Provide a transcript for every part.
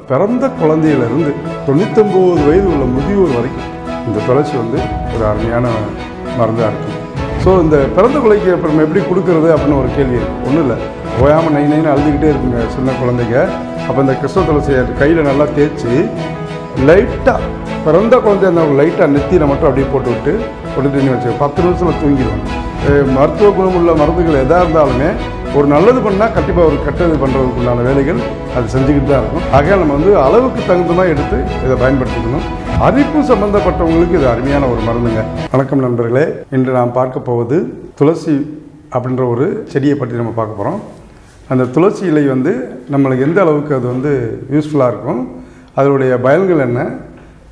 பிறந்த குழந்தையிலிருந்து தொண்ணூத்தொம்பது வயது உள்ள முதியோர் வரைக்கும் இந்த துளசி வந்து ஒரு அருமையான மருந்தாக இருக்கும் ஸோ இந்த பிறந்த குழந்தைக்கு அப்புறம் எப்படி கொடுக்கறது அப்படின்னு ஒரு கேள்வி இருக்கு. ஒன்றும் இல்லை. ஓயாமல் நை நைன்னு அழுதுகிட்டே இருக்குங்க சின்ன குழந்தைங்க. அப்போ இந்த கிருஷ்ண துளசியை கையில் நல்லா தேய்ச்சி லைட்டாக பிறந்த குழந்தை அந்த லைட்டாக நெத்தியில் மட்டும் அப்படியே போட்டு விட்டு கொண்டு தண்ணி வச்சு பத்து நிமிஷத்தில் தூங்கிடுவாங்க. மருத்துவ குணம் உள்ள மருந்துகள் எதாக இருந்தாலுமே ஒரு நல்லது பண்ணால் கண்டிப்பாக ஒரு கெட்டது பண்ணுறதுக்குண்டான வேலைகள் அது செஞ்சுக்கிட்டு தான் இருக்கும் ஆகையால் நம்ம வந்து அளவுக்கு தகுந்தமாக எடுத்து இதை பயன்படுத்திக்கணும். அரிப்பு சம்பந்தப்பட்டவங்களுக்கு இது அருமையான ஒரு மருந்துங்க. வணக்கம் நண்பர்களே இன்று நாம் பார்க்க போவது துளசி அப்படின்ற ஒரு செடியை பற்றி நம்ம பார்க்க போகிறோம் அந்த துளசி இலை வந்து நம்மளுக்கு எந்த அளவுக்கு அது வந்து யூஸ்ஃபுல்லாக இருக்கும் அதனுடைய பயன்கள் என்ன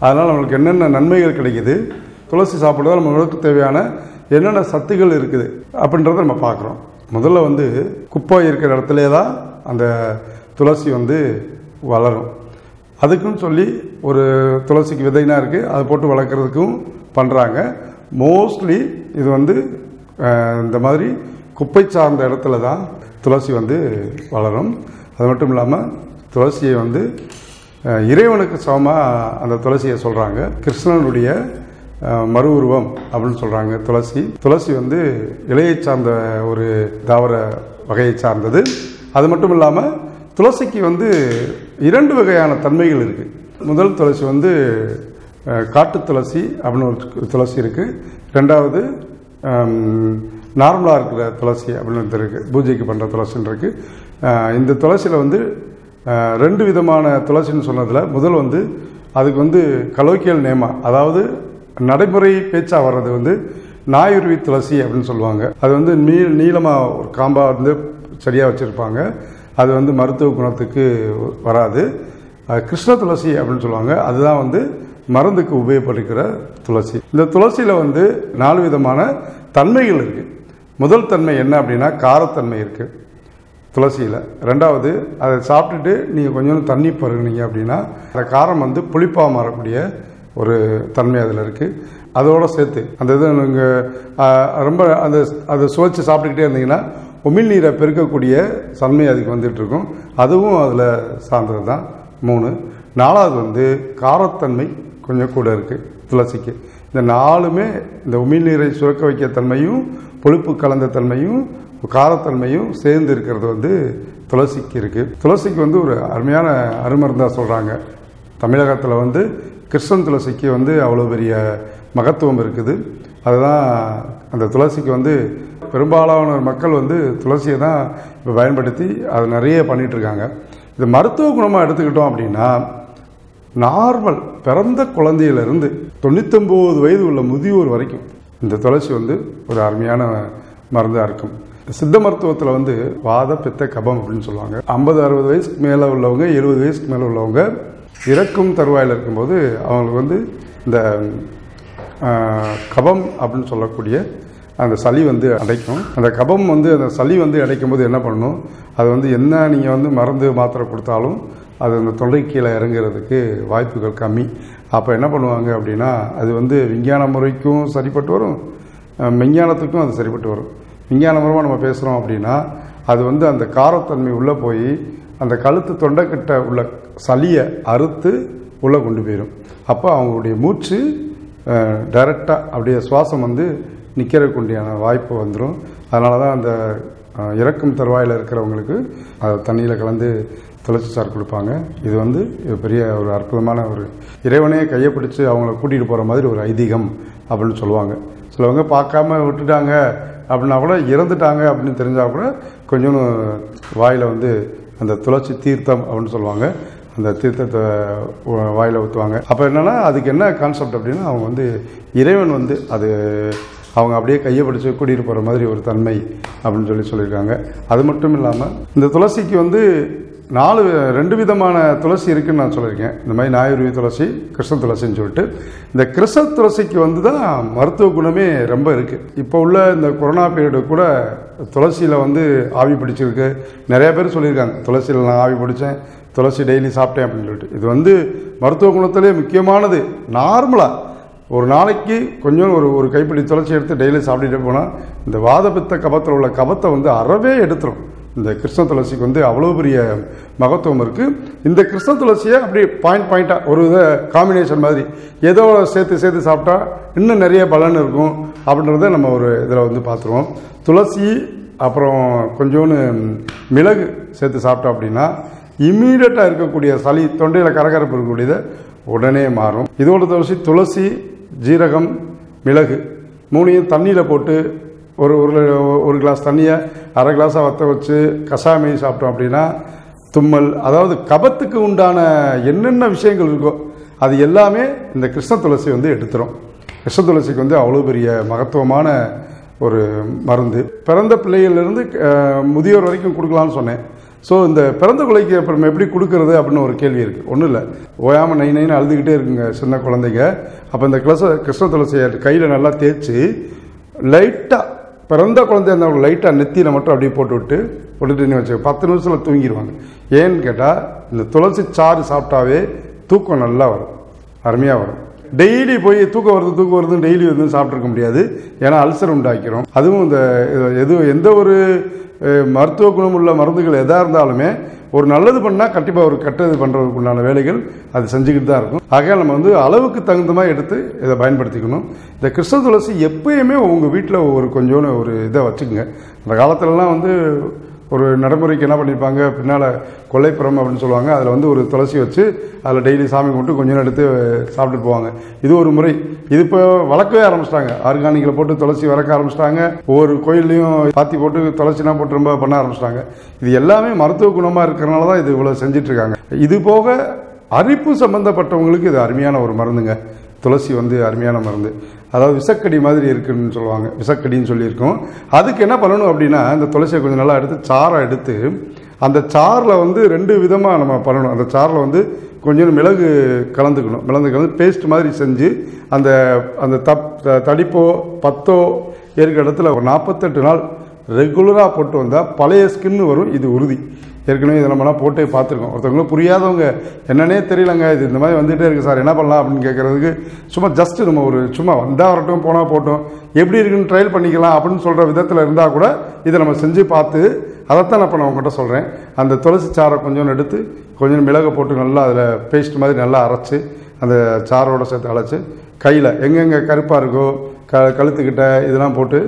அதனால் நம்மளுக்கு என்னென்ன நன்மைகள் கிடைக்குது துளசி சாப்பிட்றதால் நம்ம உடலுக்கு தேவையான என்னென்ன சத்துகள் இருக்குது அப்படின்றத நம்ம பார்க்குறோம். முதல்ல வந்து குப்பை இருக்கிற இடத்துல தான் அந்த துளசி வந்து வளரும். அதுக்குன்னு சொல்லி ஒரு துளசிக்கு விதைனா இருக்குது அதை போட்டு வளர்க்குறதுக்கும் பண்ணுறாங்க மோஸ்ட்லி இது வந்து இந்த மாதிரி குப்பை சார்ந்த இடத்துல தான் துளசி வந்து வளரும். அது மட்டும் இல்லாமல் துளசியை வந்து இறைவனுக்கு சமமாக அந்த துளசியை சொல்கிறாங்க கிருஷ்ணனுடைய மறு உருவம் அப்படின்னு சொல்கிறாங்க துளசி. துளசி வந்து இலையை சார்ந்த ஒரு தாவர வகையை சார்ந்தது. அது மட்டும் இல்லாமல் துளசிக்கு வந்து இரண்டு வகையான தன்மைகள் இருக்குது முதல் துளசி வந்து காட்டு துளசி அப்படின்னு ஒரு துளசி இருக்குது ரெண்டாவது நார்மலாக இருக்கிற துளசி அப்படின்னு ஒருத்தர் இருக்குது பூஜைக்கு பண்ணுற துளசின்னு இருக்குது இந்த துளசியில் வந்து ரெண்டு விதமான துளசின்னு சொன்னதில் முதல் வந்து அதுக்கு வந்து கலோக்கியல் நேமா. அதாவது நடைமுறை பேச்சாக வர்றது வந்து நாயுருவி துளசி அப்படின்னு சொல்லுவாங்க. அது வந்து நீ நீளமாக ஒரு காம்பாக வந்து சரியாக வச்சுருப்பாங்க. அது வந்து மருத்துவ குணத்துக்கு வராது. கிருஷ்ண துளசி அப்படின்னு சொல்லுவாங்க. அதுதான் வந்து மருந்துக்கு உபயோகப்படுகிற துளசி. இந்த துளசியில் வந்து நாலு விதமான தன்மைகள் இருக்குது முதல் தன்மை என்ன அப்படின்னா காரத்தன்மை இருக்குது துளசியில். ரெண்டாவது அதை சாப்பிட்டுட்டு நீங்கள் கொஞ்சம் தண்ணி பருகுனீங்க அப்படின்னா அந்த காரம் வந்து புளிப்பாக மாறக்கூடிய ஒரு தன்மை அதில் இருக்குது அதோட சேர்த்து அந்த இது நீங்கள் ரொம்ப அந்த அதை சுவைச்சு சாப்பிட்டுக்கிட்டே இருந்தீங்கன்னா உமிழ்நீரை பெருக்கக்கூடிய தன்மை அதுக்கு வந்துட்டுருக்கும் அதுவும் அதில் சார்ந்தது தான். மூணு நாலாவது வந்து காரத்தன்மை கொஞ்சம் கூட இருக்குது துளசிக்கு. இந்த நாலுமே இந்த உமிழ்நீரை சுரக்க வைக்க தன்மையும் புளிப்பு கலந்த தன்மையும் காரத்தன்மையும் சேர்ந்து இருக்கிறது வந்து துளசிக்கு இருக்குது துளசிக்கு வந்து ஒரு அருமையான அருமருந்தாக சொல்கிறாங்க தமிழகத்தில் வந்து கிருஷ்ணன் துளசிக்கு வந்து அவ்வளோ பெரிய மகத்துவம் இருக்குது. அதுதான் அந்த துளசிக்கு வந்து பெரும்பாலான மக்கள் வந்து துளசியை தான் இப்போ பயன்படுத்தி அதை நிறைய பண்ணிகிட்ருக்காங்க இது மருத்துவ குணமாக எடுத்துக்கிட்டோம் அப்படின்னா நார்மல் பிறந்த குழந்தையிலிருந்து தொண்ணூத்தொம்பது வயது உள்ள முதியோர் வரைக்கும் இந்த துளசி வந்து ஒரு அருமையான மருந்தாக இருக்கும். சித்த மருத்துவத்தில் வந்து வாத பித்த கபம் அப்படின்னு சொல்லுவாங்க. ஐம்பது அறுபது வயசுக்கு மேலே உள்ளவங்க எழுபது வயசுக்கு மேலே உள்ளவங்க இறக்கும் தருவாயில் இருக்கும்போது அவங்களுக்கு வந்து இந்த கபம் அப்படின்னு சொல்லக்கூடிய அந்த சளி வந்து அடைக்கும். அந்த கபம் வந்து அந்த சளி வந்து அடைக்கும் போது என்ன பண்ணணும்? அது வந்து என்ன நீங்கள் வந்து மருந்து மாத்திரை கொடுத்தாலும் அது அந்த தொண்டை கீழே இறங்குறதுக்கு வாய்ப்புகள் கம்மி. அப்போ என்ன பண்ணுவாங்க அப்படின்னா அது வந்து விஞ்ஞான முறைக்கும் சரிப்பட்டு வரும். விஞ்ஞானத்துக்கும் அது சரிப்பட்டு வரும். விஞ்ஞான முறையாக நம்ம பேசுகிறோம் அப்படின்னா அது வந்து அந்த காரத்தன்மை உள்ளே போய் அந்த கழுத்து தொண்டைக்கிட்ட உள்ள சளியை அறுத்து உள்ளே கொண்டு போயிடும் அப்போ அவங்களுடைய மூச்சு டைரெக்டாக அப்படியே சுவாசம் வந்து நிற்கிறக்குண்டியான வாய்ப்பு வந்துடும் அதனால தான் அந்த இறக்கும் தருவாயில் இருக்கிறவங்களுக்கு அதை தண்ணியில் கலந்து துளசி சாறு கொடுப்பாங்க. இது வந்து பெரிய ஒரு அற்புதமான ஒரு இறைவனே கையை பிடிச்சி அவங்கள கூட்டிகிட்டு போகிற மாதிரி ஒரு ஐதீகம் அப்படின்னு சொல்லுவாங்க. சிலவங்க பார்க்காம விட்டுட்டாங்க அப்படின்னா கூட இறந்துட்டாங்க அப்படின்னு தெரிஞ்சால் கூட கொஞ்சம் வாயில் வந்து அந்த துளசி தீர்த்தம் அப்படின்னு சொல்லுவாங்க. அந்த தீர்த்தத்தை வாயில் ஊற்றுவாங்க அப்போ என்னென்னா அதுக்கு என்ன கான்செப்ட் அப்படின்னா அவங்க வந்து இறைவன் வந்து அது அவங்க அப்படியே கையை பிடிச்சி கூட்டிகிட்டு போகிற மாதிரி ஒரு தன்மை அப்படின்னு சொல்லி சொல்லியிருக்காங்க. அது மட்டும் இல்லாமல் இந்த துளசிக்கு வந்து நாலு ரெண்டு விதமான துளசி இருக்குன்னு நான் சொல்லியிருக்கேன். இந்த மாதிரி நாயுருவி துளசி கிருஷ்ண துளசின்னு சொல்லிட்டு. இந்த கிருஷ்ண துளசிக்கு வந்து தான் மருத்துவ குணமே ரொம்ப இருக்குது இப்போ உள்ள இந்த கொரோனா பீரியடு கூட துளசியில் வந்து ஆவி பிடிச்சிருக்கு. நிறைய பேர் சொல்லியிருக்காங்க துளசியில் நான் ஆவி பிடிச்சேன் துளசி டெய்லி சாப்பிட்டேன் அப்படின்னு சொல்லிட்டு. இது வந்து மருத்துவ குணத்திலே முக்கியமானது. நார்மலாக ஒரு நாளைக்கு கொஞ்சம் ஒரு ஒரு கைப்பிடி துளசி எடுத்து டெய்லி சாப்பிட்டுட்டே போனால் இந்த வாதபித்த கபத்தில் உள்ள கபத்தை வந்து அறவே எடுத்துரும். இந்த கிருஷ்ண துளசிக்கு வந்து அவ்வளோ பெரிய மகத்துவம் இருக்குது இந்த கிருஷ்ண துளசியை அப்படி பாயிண்ட் பாயிண்ட்டாக ஒரு இதை காம்பினேஷன் மாதிரி ஏதோ சேர்த்து சேர்த்து சாப்பிட்டா இன்னும் நிறைய பலன் இருக்கும் அப்படின்றத நம்ம ஒரு இதில் வந்து பார்த்துருவோம். துளசி அப்புறம் கொஞ்சோண்டு மிளகு சேர்த்து சாப்பிட்டோம் அப்படின்னா இம்மீடியட்டாக இருக்கக்கூடிய சளி தொண்டையில் கரகரப்பு இருக்கக்கூடியதை உடனே மாறும். இதோட துளசி துளசி ஜீரகம் மிளகு மூணையும் தண்ணியில் போட்டு ஒரு ஒரு ஒரு கிளாஸ் தண்ணியை அரை கிளாஸாக வற்ற வச்சு கசாமி சாப்பிட்டோம் அப்படின்னா தும்மல் அதாவது கபத்துக்கு உண்டான என்னென்ன விஷயங்கள் இருக்கோ அது எல்லாமே இந்த கிருஷ்ண துளசி வந்து எடுத்துரும். கிருஷ்ண துளசிக்கு வந்து அவ்வளோ பெரிய மகத்துவமான ஒரு மருந்து. பிறந்த பிள்ளைகள்லேருந்து முதியோர் வரைக்கும் கொடுக்கலாம்னு சொன்னேன். ஸோ இந்த பிறந்த குலைக்கு அப்புறம் எப்படி கொடுக்கறது அப்படின்னு ஒரு கேள்வி இருக்குது ஒன்றும் இல்லை. ஓயாமல் நை நைன்னு அழுதுகிட்டே இருக்குங்க சின்ன குழந்தைங்க. அப்போ இந்த கிளச கிருஷ்ண துளசியை கையில் நல்லா தேய்ச்சி லைட்டாக பிறந்த குழந்தை அந்த லைட்டாக நெத்தியில் மட்டும் அப்படியே போட்டு விட்டு விட்டுட்டு வச்சு பத்து நிமிஷத்தில் தூங்கிடுவாங்க ஏன்னு கேட்டால் இந்த துளசி சாறு சாப்பிட்டாவே தூக்கம் நல்லா வரும். அருமையாக வரும். டெய்லி போய் தூக்கம் வருது தூக்கம் வருதுன்னு டெய்லி வந்து சாப்பிட்ருக்க முடியாது. ஏன்னா அல்சர் உண்டாக்கிறோம். அதுவும் இந்த எதுவும் எது எந்த ஒரு மருத்துவ குணமுள்ள மருந்துகள் எதாக இருந்தாலுமே ஒரு நல்லது பண்ணால் கண்டிப்பாக ஒரு கெட்டது பண்ணுறதுக்கு உண்டான வேலைகள் அது செஞ்சுக்கிட்டு தான் இருக்கும் ஆகையால் நம்ம வந்து அளவுக்கு தகுந்த மாதிரி எடுத்து இதை பயன்படுத்திக்கணும். இந்த கிருஷ்ண துளசி எப்பயுமே உங்கள் வீட்டில் ஒரு கொஞ்சோன்னு ஒரு இதை வச்சுக்கோங்க. அந்த காலத்துலலாம் வந்து ஒரு நடைமுறைக்கு என்ன பண்ணியிருப்பாங்க பின்னால் கொல்லைப்புறம் அப்படின்னு சொல்லுவாங்க. அதில் வந்து ஒரு துளசி வச்சு அதில் டெய்லி சாமி கும்பிட்டு கொஞ்சம் நேரம் எடுத்து சாப்பிட்டுட்டு போவாங்க. இது ஒரு முறை. இது இப்போ வளர்க்கவே ஆரம்பிச்சிட்டாங்க. ஆர்கானிக்கில் போட்டு துளசி வளர்க்க ஆரம்பிச்சிட்டாங்க. ஒவ்வொரு கோயில்லையும் பாத்தி போட்டு துளசிலாம் போட்டு ரொம்ப பண்ண ஆரம்பிச்சிட்டாங்க. இது எல்லாமே மருத்துவ குணமாக இருக்கிறனால தான் இது இவ்வளோ செஞ்சிட்ருக்காங்க இது போக அரிப்பு சம்பந்தப்பட்டவங்களுக்கு இது அருமையான ஒரு மருந்துங்க. துளசி வந்து அருமையான மருந்து. அதாவது விசக்கடி மாதிரி இருக்குன்னு சொல்லுவாங்க. விசக்கடின்னு சொல்லியிருக்கோம். அதுக்கு என்ன பண்ணணும் அப்படின்னா இந்த துளசியை கொஞ்சம் நல்லா எடுத்து சாறை எடுத்து அந்த சாறில் வந்து ரெண்டு விதமாக நம்ம பண்ணணும். அந்த சாறில் வந்து கொஞ்சம் மிளகு கலந்துக்கணும். மிளகு கலந்து பேஸ்ட் மாதிரி செஞ்சு அந்த அந்த தப் த- தடிப்போ பத்தோ இருக்கிற இடத்துல ஒரு நாற்பத்தெட்டு நாள் ரெகுலராக போட்டு வந்தால் பழைய ஸ்கின்னு வரும் இது உறுதி. ஏற்கனவே இதை நம்மலாம் போட்டே பார்த்துருக்கோம். ஒருத்தவங்களும் புரியாதவங்க. என்னன்னே தெரியலங்க. இது இந்த மாதிரி வந்துகிட்டே இருக்குது சார். என்ன பண்ணலாம் அப்படின்னு கேட்குறதுக்கு சும்மா ஜஸ்ட் நம்ம ஒரு சும்மா வந்தால் வரட்டும் போனால் போட்டோம். எப்படி இருக்குன்னு ட்ரையல் பண்ணிக்கலாம் அப்படின்னு சொல்கிற விதத்தில் இருந்தால் கூட இதை நம்ம செஞ்சு பார்த்து அதைத்தான் நான் இப்போ நான் உங்கள்கிட்ட சொல்கிறேன் அந்த துளசி சாறை கொஞ்சம் எடுத்து கொஞ்சம் மிளகு போட்டு நல்லா அதில் பேஸ்ட் மாதிரி நல்லா அரைச்சி அந்த சாரோட சேர்த்து அரைச்சி கையில் எங்கெங்கே கருப்பாக இருக்கோ க கழுத்துக்கிட்ட இதெல்லாம் போட்டு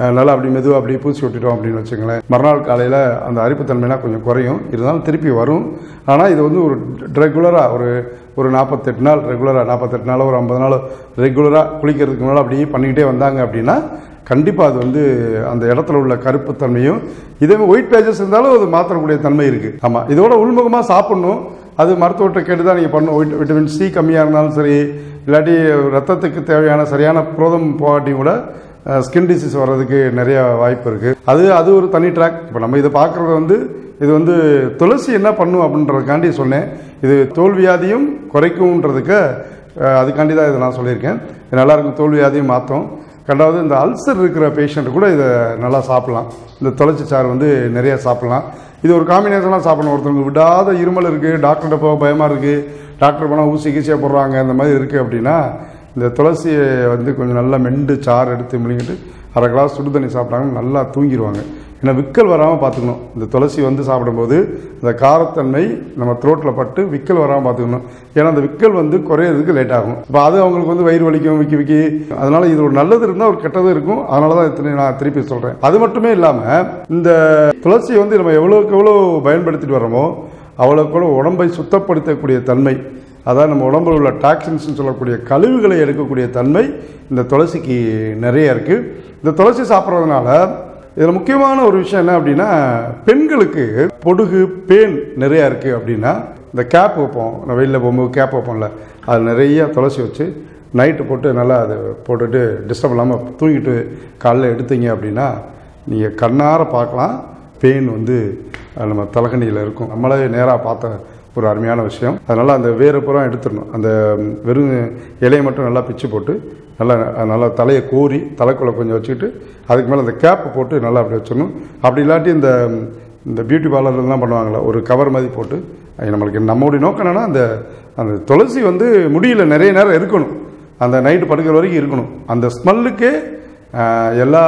அதனால் அப்படி மெதுவாக அப்படி பூசி விட்டுட்டோம் அப்படின்னு வச்சுங்களேன் மறுநாள் காலையில் அந்த அரிப்புத்தன்மைலாம் கொஞ்சம் குறையும். இருந்தாலும் திருப்பி வரும். ஆனால் இது வந்து ஒரு ரெகுலராக ஒரு ஒரு நாற்பத்தெட்டு நாள் ரெகுலராக நாற்பத்தெட்டு நாளோ ஒரு ஐம்பது நாள் ரெகுலராக குளிக்கிறதுக்கு முன்னால் அப்படியே பண்ணிக்கிட்டே வந்தாங்க அப்படின்னா கண்டிப்பாக அது வந்து அந்த இடத்துல உள்ள கருப்பு தன்மையும் இதே ஒயிட் பேஜஸ் இருந்தாலும் அது மாற்றக்கூடிய தன்மை இருக்குது ஆமாம் இதோட உள்முகமாக சாப்பிட்ணும். அது மருத்துவத்தை கேட்டு தான் நீங்கள் பண்ணணும். விட் விட்டமின் சி கம்மியாக இருந்தாலும் சரி இல்லாட்டி ரத்தத்துக்கு தேவையான சரியான புரோதம் போகாட்டியும் கூட ஸ்கின் டிசீஸ் வர்றதுக்கு நிறைய வாய்ப்பு இருக்குது அது அது ஒரு தனி ட்ராக் இப்போ நம்ம இதை பார்க்குறது வந்து இது வந்து துளசி என்ன பண்ணும் அப்படின்றதுக்காண்டி சொன்னேன். இது தோல்வியாதியும் குறைக்கும்ன்றதுக்கு அதுக்காண்டி தான் இதை நான் சொல்லியிருக்கேன். இது நல்லா தோல்வியாதியும் மாற்றும் ரெண்டாவது இந்த அல்சர் இருக்கிற பேஷண்ட் கூட இதை நல்லா சாப்பிட்லாம். இந்த துளசி சாறு வந்து நிறைய சாப்பிட்லாம். இது ஒரு காம்பினேஷனாக சாப்பிடணும். ஒருத்தவங்க விடாத இருமல் இருக்குது டாக்டர்கிட்ட போக பயமாக இருக்குது டாக்டர் போனால் ஊசி கீசியாக போடுறாங்க இந்த மாதிரி இருக்குது அப்படின்னா இந்த துளசியை வந்து கொஞ்சம் நல்லா மெண்டு சாறு எடுத்து முழுங்கிட்டு அரை கிளாஸ் சுடு தண்ணி சாப்பிட்டாங்கன்னா நல்லா தூங்கிடுவாங்க ஏன்னா விக்கல் வராமல் பார்த்துக்கணும். இந்த துளசி வந்து சாப்பிடும்போது இந்த காரத்தன்மை நம்ம த்ரோட்டில் பட்டு விக்கல் வராமல் பார்த்துக்கணும். ஏன்னா அந்த விக்கல் வந்து குறையிறதுக்கு லேட் ஆகும். இப்போ அது அவங்களுக்கு வந்து வயிறு வலிக்கும் விக்கி விக்கி. அதனால் இது ஒரு நல்லது இருந்தால் ஒரு கெட்டது இருக்கும். அதனால தான் இத்தனை நான் திருப்பி சொல்கிறேன் அது மட்டுமே இல்லாமல் இந்த துளசியை வந்து நம்ம எவ்வளோக்கு எவ்வளோ பயன்படுத்திட்டு வரோமோ அவ்வளோக்கு உடம்பை சுத்தப்படுத்தக்கூடிய தன்மை அதாவது நம்ம உடம்பில் உள்ள டாக்ஸின்ஸ்னு சொல்லக்கூடிய கழிவுகளை எடுக்கக்கூடிய தன்மை இந்த துளசிக்கு நிறைய இருக்குது இந்த துளசி சாப்பிட்றதுனால இதில் முக்கியமான ஒரு விஷயம் என்ன அப்படின்னா பெண்களுக்கு பொடுகு பேன் நிறையா இருக்குது அப்படின்னா இந்த கேப் வைப்போம். நான் வெளியில் போகும்போது கேப் வைப்போம்ல. அது நிறைய துளசி வச்சு நைட்டு போட்டு நல்லா அதை போட்டுட்டு டிஸ்டர்ப் இல்லாமல் தூங்கிட்டு காலைல எடுத்தீங்க அப்படின்னா நீங்கள் கண்ணார பார்க்கலாம். பெயின் வந்து நம்ம தலகணியில் இருக்கும். நம்மளே நேராக பார்த்த ஒரு அருமையான விஷயம். அதனால் அந்த வேறு புறம் எடுத்துடணும். அந்த வெறும் இலையை மட்டும் நல்லா பிச்சு போட்டு நல்லா நல்லா தலையை கூறி தலைக்குள்ளே கொஞ்சம் வச்சுக்கிட்டு அதுக்கு மேலே அந்த கேப்பை போட்டு நல்லா அப்படி வச்சிடணும். அப்படி இல்லாட்டி இந்த இந்த பியூட்டி பார்லர்லாம் பண்ணுவாங்களே ஒரு கவர் மாதிரி போட்டு அது நம்மளுக்கு நம்மளுடைய நோக்கம் என்னென்னா அந்த அந்த துளசி வந்து முடியல நிறைய நேரம் இருக்கணும் அந்த நைட்டு படுக்கிற வரைக்கும் இருக்கணும். அந்த ஸ்மெல்லுக்கே எல்லா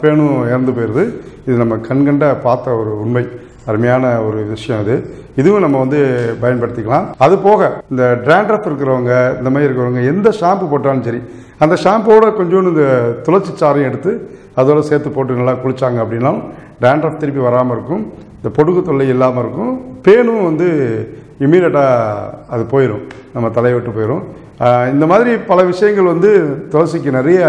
பேனும் இறந்து போயிடுது இது நம்ம கண்கண்ட பார்த்த ஒரு உண்மை. அருமையான ஒரு விஷயம் இது இதுவும் நம்ம வந்து பயன்படுத்திக்கலாம். அது போக இந்த ட்ராண்ட்ரஃப் இருக்கிறவங்க இந்த மாதிரி இருக்கிறவங்க எந்த ஷாம்பு போட்டாலும் சரி அந்த ஷாம்போட கொஞ்சோண்டு இந்த துளசி சாறையும் எடுத்து அதோட சேர்த்து போட்டு நல்லா குளிச்சாங்க அப்படின்னாலும் ட்ராண்ட்ரஃப் திருப்பி வராமல் இருக்கும். இந்த பொடுகு தொல்லை இல்லாமல் இருக்கும். பேனும் வந்து இம்மீடியட்டாக அது போயிடும் நம்ம தலையை விட்டு போயிடும் இந்த மாதிரி பல விஷயங்கள் வந்து துளசிக்கு நிறைய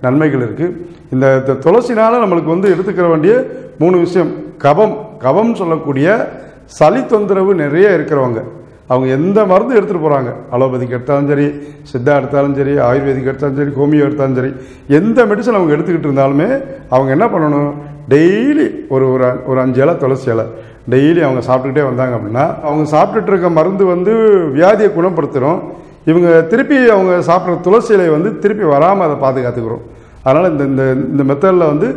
நன்மைகள் இருக்குது இந்த துளசினால் நம்மளுக்கு வந்து எடுத்துக்கிற வேண்டிய மூணு விஷயம். கபம். கபம் சொல்லக்கூடிய சளி தொந்தரவு நிறைய இருக்கிறவங்க. அவங்க எந்த மருந்து எடுத்துகிட்டு போகிறாங்க அலோபதிக்கு எடுத்தாலும் சரி சித்தா எடுத்தாலும் சரி ஆயுர்வேதிக் எடுத்தாலும் சரி ஹோமியோ எடுத்தாலும் சரி எந்த மெடிசன் அவங்க எடுத்துக்கிட்டு இருந்தாலுமே அவங்க என்ன பண்ணணும்? டெய்லி ஒரு ஒரு அ- ஒரு அஞ்சு இலை துளசி இலை. டெய்லி அவங்க சாப்பிட்டுக்கிட்டே வந்தாங்க அப்படின்னா அவங்க சாப்பிட்டுட்டு இருக்க மருந்து வந்து வியாதியை குணப்படுத்துகிறோம் இவங்க திருப்பி அவங்க சாப்பிட்ற துளசி இலையை வந்து திருப்பி வராமல் அதை பாதுகாத்துக்கிறோம். அதனால் இந்த இந்த இந்த மெத்தடில் வந்து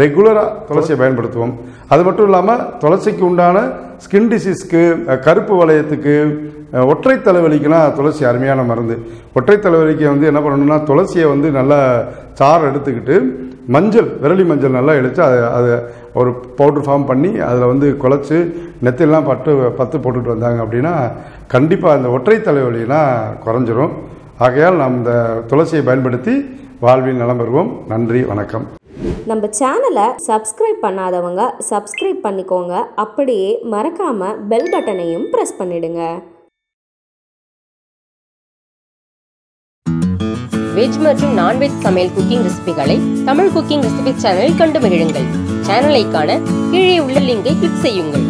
ரெகுலராக துளசியை பயன்படுத்துவோம். அது மட்டும் இல்லாமல் துளசிக்கு உண்டான ஸ்கின் டிசீஸ்க்கு கருப்பு வளையத்துக்கு ஒற்றை தலைவலிக்குலாம் துளசி அருமையான மருந்து. ஒற்றை தலைவலிக்கு வந்து என்ன பண்ணணும்னா துளசியை வந்து நல்லா சாறு எடுத்துக்கிட்டு மஞ்சள் விரலி மஞ்சள் நல்லா எடுத்து அதை அதை ஒரு பவுடர் ஃபார்ம் பண்ணி அதில் வந்து குழச்சி நெத்திலாம் பட்டு பத்து போட்டுட்டு வந்தாங்க அப்படின்னா கண்டிப்பாக அந்த ஒற்றை தலைவலிலாம் குறைஞ்சிரும். ஆகையால் நாம் இந்த துளசியை பயன்படுத்தி வாழ்வில் நலம் பெறுவோம். நன்றி வணக்கம். நம்ம சேனலை சப்ஸ்கிரைப் பண்ணாதவங்க சப்ஸ்கிரைப் பண்ணிக்கோங்க. அப்படியே மறக்காமல் பெல் பட்டனையும் ப்ரெஸ் பண்ணிடுங்க. வெஜ் மற்றும் நான்வெஜ் சமையல் குக்கிங் ரெசிபிகளை தமிழ் குக்கிங் ரெசிபி சேனலில் கண்டு மகிழுங்கள். சேனலை காண கீழே உள்ள லிங்கை கிளிக் செய்யுங்கள்.